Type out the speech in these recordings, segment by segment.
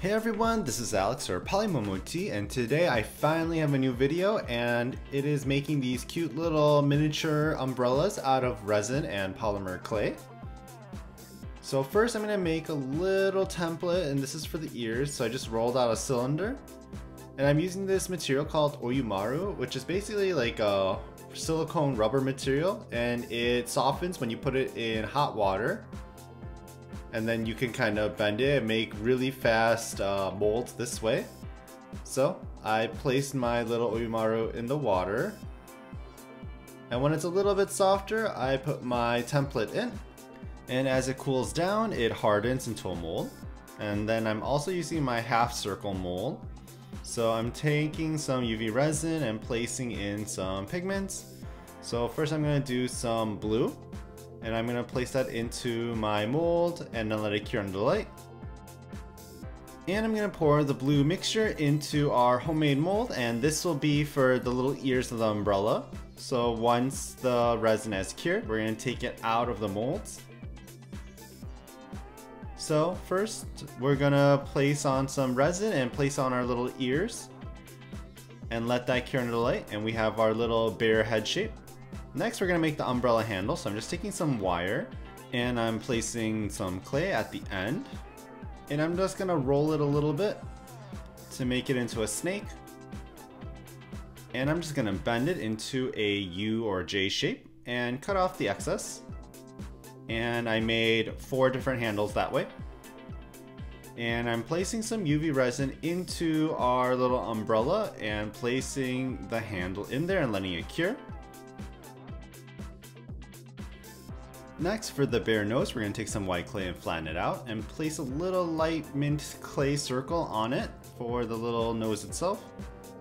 Hey everyone, this is Alex or PolymomoTea and today I finally have a new video and it is making these cute little miniature umbrellas out of resin and polymer clay. So first I'm going to make a little template and this is for the ears so I just rolled out a cylinder and I'm using this material called Oyumaru which is basically like a silicone rubber material and it softens when you put it in hot water and then you can kind of bend it and make really fast uh, molds this way. So I placed my little Oyumaru in the water. And when it's a little bit softer I put my template in. And as it cools down it hardens into a mold. And then I'm also using my half circle mold. So I'm taking some UV resin and placing in some pigments. So first I'm going to do some blue and I'm gonna place that into my mold and then let it cure under the light. And I'm gonna pour the blue mixture into our homemade mold and this will be for the little ears of the umbrella. So once the resin has cured, we're gonna take it out of the molds. So first, we're gonna place on some resin and place on our little ears and let that cure under the light and we have our little bear head shape. Next we're going to make the umbrella handle, so I'm just taking some wire and I'm placing some clay at the end. And I'm just going to roll it a little bit to make it into a snake. And I'm just going to bend it into a U or J shape and cut off the excess. And I made four different handles that way. And I'm placing some UV resin into our little umbrella and placing the handle in there and letting it cure Next, for the bear nose, we're going to take some white clay and flatten it out and place a little light mint clay circle on it for the little nose itself.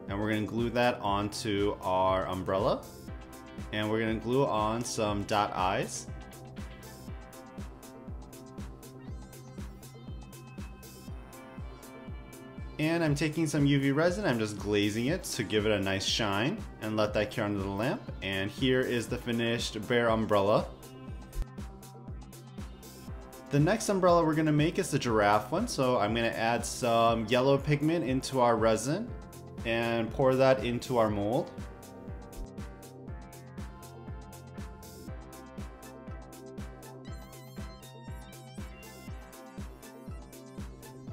And we're going to glue that onto our umbrella. And we're going to glue on some dot eyes. And I'm taking some UV resin, I'm just glazing it to give it a nice shine and let that cure under the lamp. And here is the finished bear umbrella. The next umbrella we're gonna make is the giraffe one, so I'm gonna add some yellow pigment into our resin and pour that into our mold.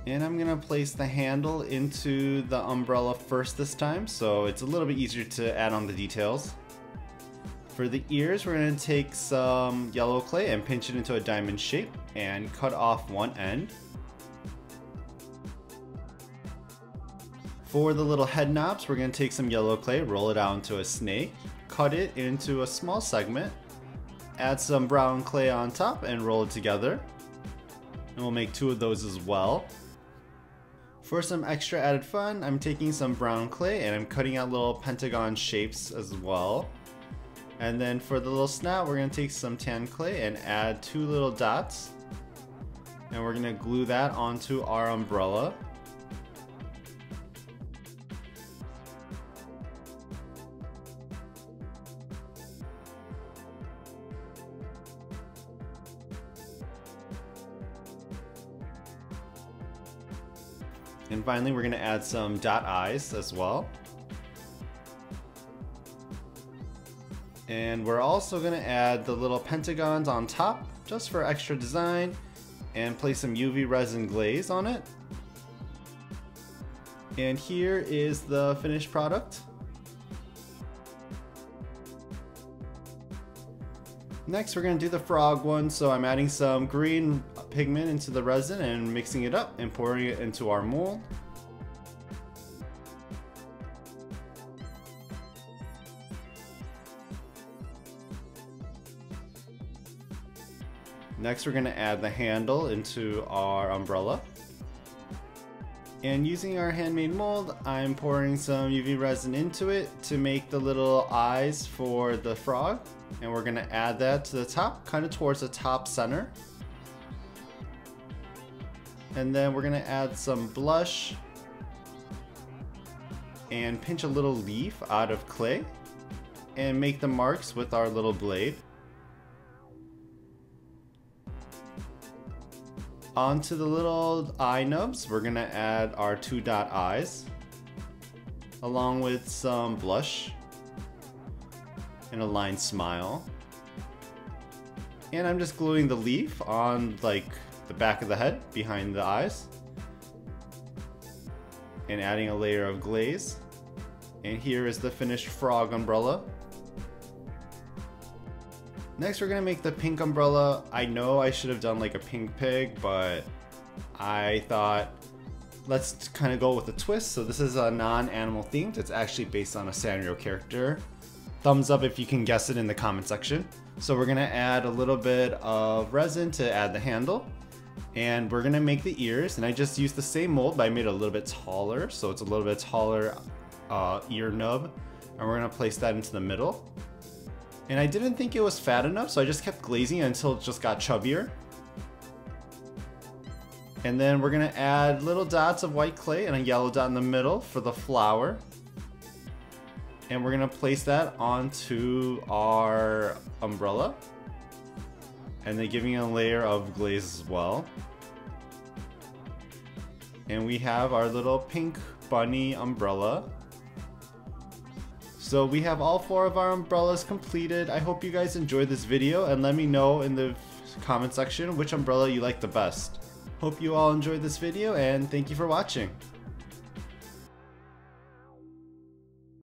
And I'm gonna place the handle into the umbrella first this time, so it's a little bit easier to add on the details. For the ears, we're to take some yellow clay and pinch it into a diamond shape and cut off one end. For the little head knobs, we're going to take some yellow clay, roll it out into a snake, cut it into a small segment, add some brown clay on top and roll it together. And we'll make two of those as well. For some extra added fun, I'm taking some brown clay and I'm cutting out little pentagon shapes as well. And then for the little snout, we're gonna take some tan clay and add two little dots. And we're gonna glue that onto our umbrella. And finally, we're gonna add some dot eyes as well. And we're also gonna add the little pentagons on top just for extra design and place some UV resin glaze on it. And here is the finished product. Next we're going to do the frog one, so I'm adding some green pigment into the resin and mixing it up and pouring it into our mold. Next we're going to add the handle into our umbrella. And using our handmade mold, I'm pouring some UV resin into it to make the little eyes for the frog. And we're going to add that to the top, kind of towards the top center. And then we're going to add some blush and pinch a little leaf out of clay and make the marks with our little blade. Onto the little eye nubs, we're gonna add our two dot eyes, along with some blush and a line smile. And I'm just gluing the leaf on like the back of the head behind the eyes. And adding a layer of glaze. And here is the finished frog umbrella. Next we're gonna make the pink umbrella. I know I should have done like a pink pig, but I thought let's kind of go with a twist. So this is a non-animal themed. It's actually based on a Sanrio character. Thumbs up if you can guess it in the comment section. So we're gonna add a little bit of resin to add the handle. And we're gonna make the ears, and I just used the same mold, but I made it a little bit taller, so it's a little bit taller uh, ear nub. And we're gonna place that into the middle. And I didn't think it was fat enough, so I just kept glazing until it just got chubbier. And then we're gonna add little dots of white clay and a yellow dot in the middle for the flower. And we're gonna place that onto our umbrella. And then giving a layer of glaze as well. And we have our little pink bunny umbrella. So we have all four of our umbrellas completed. I hope you guys enjoyed this video and let me know in the comment section which umbrella you like the best. Hope you all enjoyed this video and thank you for watching.